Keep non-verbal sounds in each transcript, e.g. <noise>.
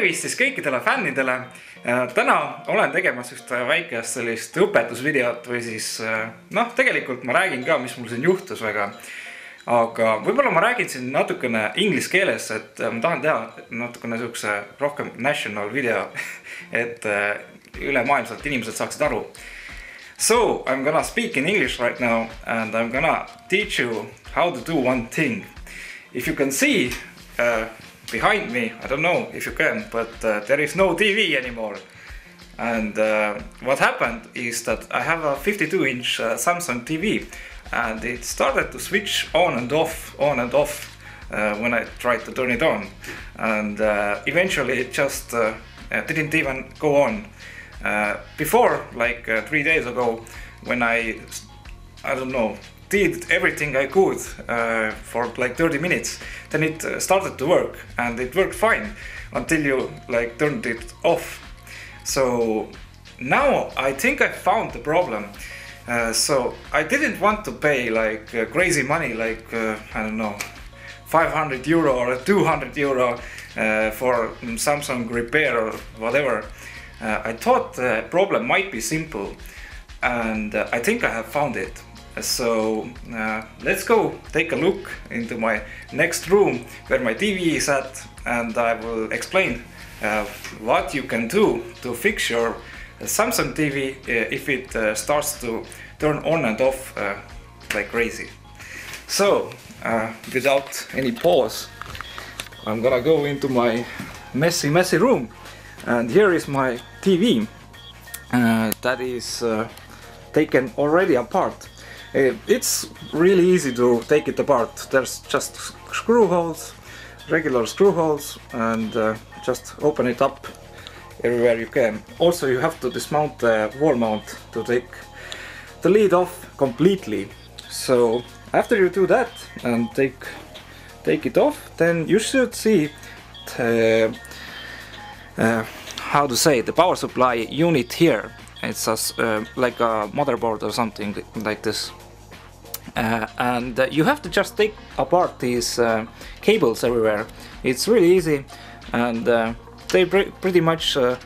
tervist siis kõikidele fännidele. täna olen tegemas ühte väikest sellist õpetusvideot või siis noh, tegelikult ma räägin ka, mis mul siin juhtus väga. aga võib-olla ma räägin siin natukene inglise keeles, et ma tahan teha natukene siukse rohkem national video, <laughs> et ülemaailmselt inimesed saaksid aru. So I am gonna speak in English right now and I am gonna teach you how to do one thing. If you can see uh, behind me. I don't know if you can, but uh, there is no TV anymore. And uh, what happened is that I have a 52 inch uh, Samsung TV and it started to switch on and off, on and off uh, when I tried to turn it on. And uh, eventually it just uh, didn't even go on. before, like three days ago, when I, I don't know, did everything I could uh, for like 30 minutes. Then it uh, started to work and it worked fine until you like turned it off. So now I think I found the problem. Uh, so I didn't want to pay like uh, crazy money, like uh, I don't know, 500 euro or 200 euro uh, for Samsung repair or whatever. I thought the problem might be simple, and I think I have found it. So uh, let's go take a look into my next room where my TV is at and I will explain uh, what you can do to fix your Samsung TV uh, if it uh, starts to turn on and off uh, like crazy. So uh, without any pause I'm gonna go into my messy messy room and here is my TV that is taken already apart it's really easy to take it apart. There's just screw holes, regular screw holes, and uh, just open it up everywhere you can. Also, you have to dismount the wall mount to take the lid off completely. So after you do that and take take it off, then you should see the, uh, how to say the power supply unit here. It's uh, like a motherboard or something like this. Uh, and uh, you have to just take apart these uh, cables everywhere. It's really easy and uh, they pr pretty much uh,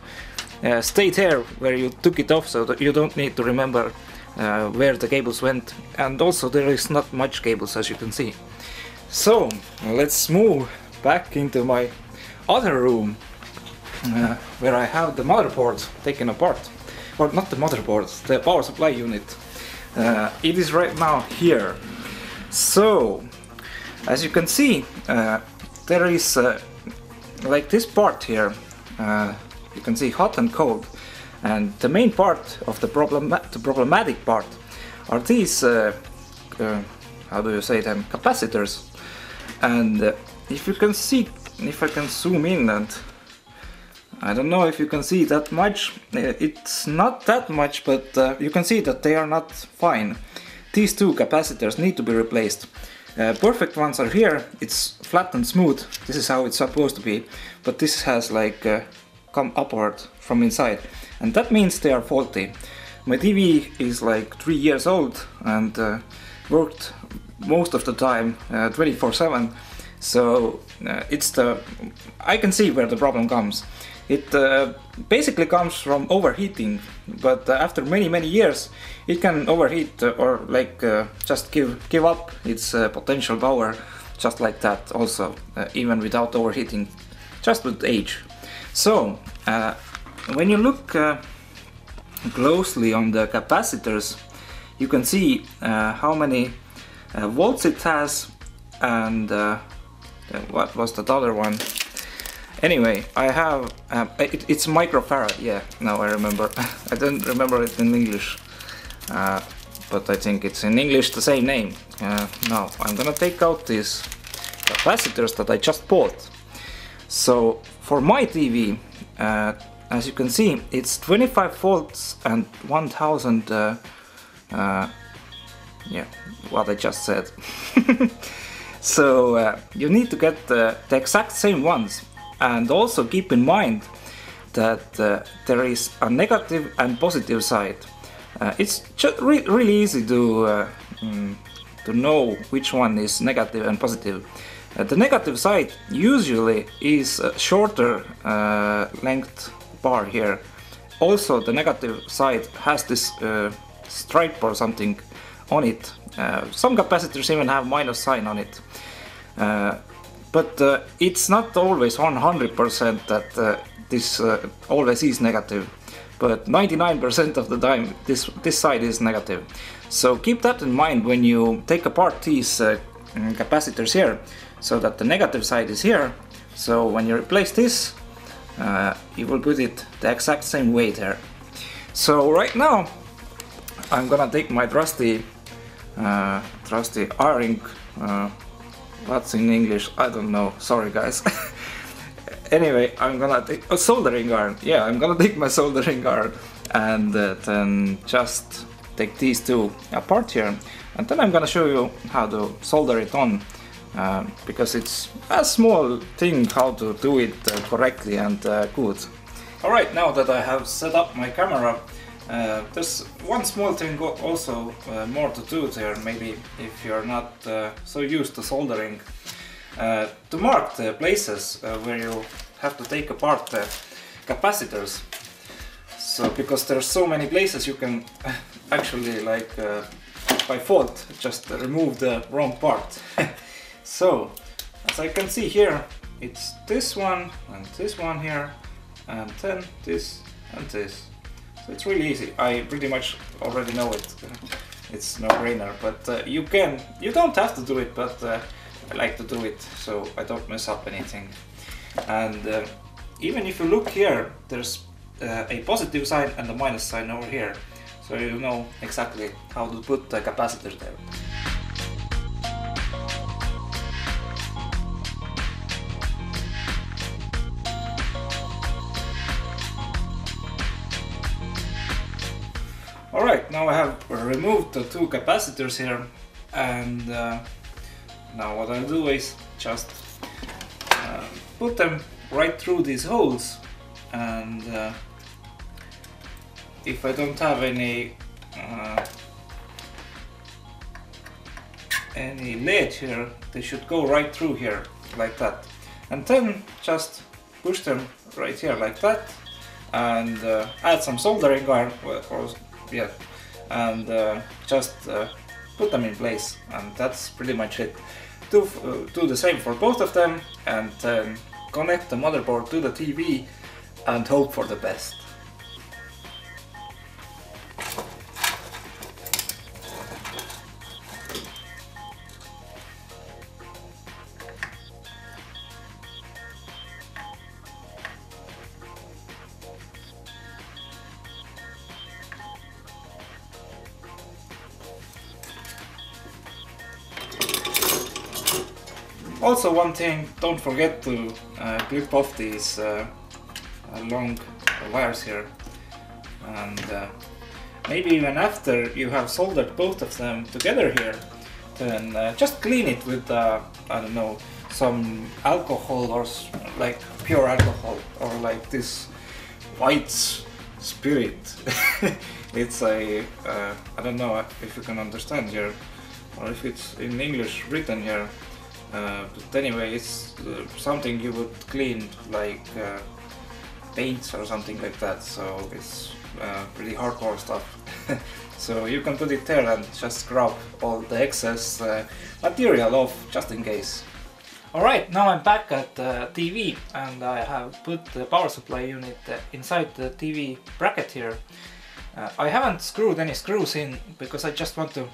uh, stay there where you took it off so that you don't need to remember where the cables went and also there is not much cables as you can see. So let's move back into my other room where I have the motherboard taken apart. Or not the motherboard, the power supply unit. Uh, it is right now here. So, as you can see, uh, there is uh, like this part here. Uh, you can see hot and cold. And the main part of the, problem the problematic part are these, uh, uh, how do you say them, capacitors. And if you can see, if I can zoom in and I don't know if you can see that much, uh, it's not that much, but uh, you can see that they are not fine. These two capacitors need to be replaced. Uh, perfect ones are here, it's flat and smooth, this is how it's supposed to be, but this has like uh, come upward from inside, and that means they are faulty. My TV is like 3 years old and worked most of the time 24-7, uh, so it's the... I can see where the problem comes. It uh, basically comes from overheating, but uh, after many many years, it can overheat uh, or like uh, just give give up its uh, potential power, just like that. Also, uh, even without overheating, just with age. So when you look closely on the capacitors, you can see how many volts it has, and what was that other one? Anyway, I have, um, it, it's microfarad, yeah, now I remember. <laughs> I don't remember it in English, uh, but I think it's in English the same name. Uh, now, I'm gonna take out these capacitors that I just bought. So, for my TV, uh, as you can see, it's 25 volts and 1000, uh, uh, yeah, what I just said. <laughs> so, uh, you need to get the exact same ones and also keep in mind that uh, there is a negative and positive side. Uh, it's re really easy to uh, mm, to know which one is negative and positive. Uh, the negative side usually is a shorter uh, length bar here. Also the negative side has this uh, stripe or something on it. Some capacitors even have minus sign on it. Uh, but uh, it's not always 100% that this always is negative but 99% of the time this, this side is negative. So keep that in mind when you take apart these uh, capacitors here, so that the negative side is here. So when you replace this, uh, you will put it the exact same way there. So right now, I'm gonna take my trusty, uh, trusty uh, what's in English, I don't know, sorry guys. <laughs> anyway, I'm gonna take a soldering iron. Yeah, I'm gonna take my soldering iron and uh, then just take these two apart here. And then I'm gonna show you how to solder it on uh, because it's a small thing how to do it uh, correctly and uh, good. Alright, now that I have set up my camera, uh, there's one small thing also uh, more to do there, maybe if you're not so used to soldering. Uh, to mark the places uh, where you have to take apart the capacitors. So because there's so many places you can <laughs> actually like uh, by fault just remove the wrong part. <laughs> so as I can see here it's this one and this one here and then this and this. It's really easy. I pretty much already know it. <laughs> It's no brainer, but uh, you can, you don't have to do it, but uh, I like to do it so I don't mess up anything. And uh, even if you look here, there's uh, a positive sign and a minus sign over here. So you know exactly how to put the capacitor there. The two capacitors here and uh, now what I'll do is just uh, put them right through these holes and uh, if I don't have any uh, any lead here they should go right through here like that. And then just push them right here like that and uh, add some soldering iron or, yeah and uh, just uh, put them in place and that's pretty much it do, uh, do the same for both of them and um, connect the motherboard to the TV and hope for the best. Also one thing, don't forget to uh, clip off these uh, uh long wires here. And uh, maybe even after you have soldered both of them together here then uh, just clean it with I don't know some alcohol or like pure alcohol or like this white spirit. <laughs> It's a I don't know if you can understand here or if it's in English written here uh, but anyway, it's uh, something you would clean like uh, paints or something like that. So it's uh, pretty hardcore stuff. <laughs> so you can put it there and just scrub all the excess uh, material off just in case. Alright, now I'm back at the TV and I have put the power supply unit inside the TV bracket here. I haven't screwed any screws in because I just want to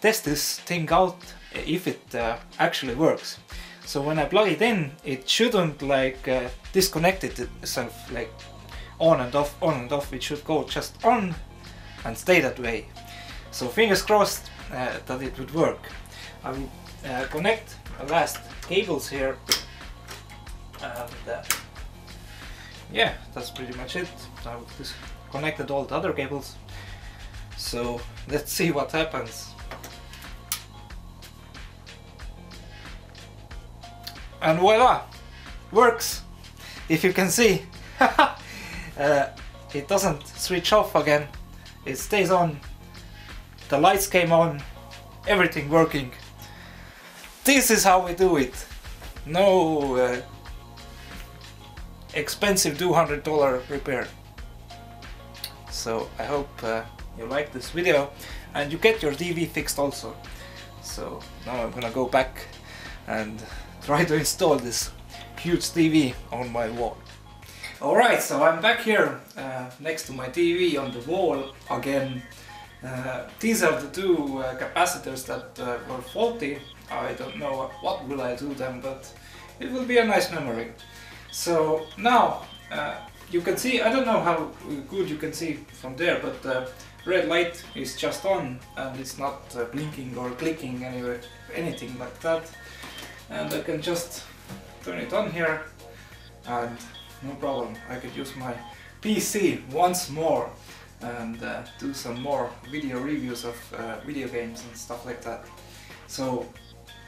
test this thing out if it uh, actually works. So when I plug it in, it shouldn't like uh, disconnect itself like on and off, on and off. It should go just on and stay that way. So fingers crossed uh, that it would work. I will uh, connect the last cables here and uh, yeah, that's pretty much it. I've disconnected all the other cables. So let's see what happens. And voila works. If you can see <laughs> uh, it doesn't switch off again. It stays on. The lights came on. Everything working. This is how we do it. No uh, expensive $200 repair. So I hope uh, you like this video and you get your TV fixed also. So now I'm gonna go back and try to install this huge TV on my wall. Alright, so I'm back here uh, next to my TV on the wall again. Uh, these are the two uh, capacitors that uh, were faulty. I don't know what will I do them, but it will be a nice memory. So now uh, you can see, I don't know how good you can see from there, but the red light is just on and it's not uh, blinking or clicking anywhere, anything like that. And I can just turn it on here and no problem. I could use my PC once more and uh, do some more video reviews of uh, video games and stuff like that. So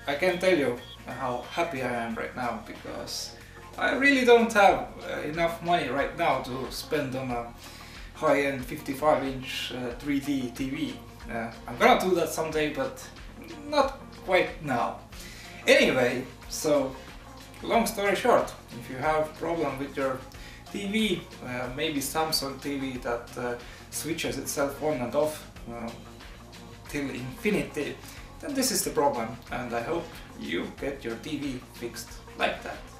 I can tell you how happy I am right now because I really don't have uh, enough money right now to spend on a high-end 55 inch 3D TV. I'm gonna do that someday but not quite now. Anyway, so long story short, if you have problem with your TV, uh, maybe Samsung TV that uh, switches itself on and off uh, till infinity, then this is the problem and I hope you get your TV fixed like that.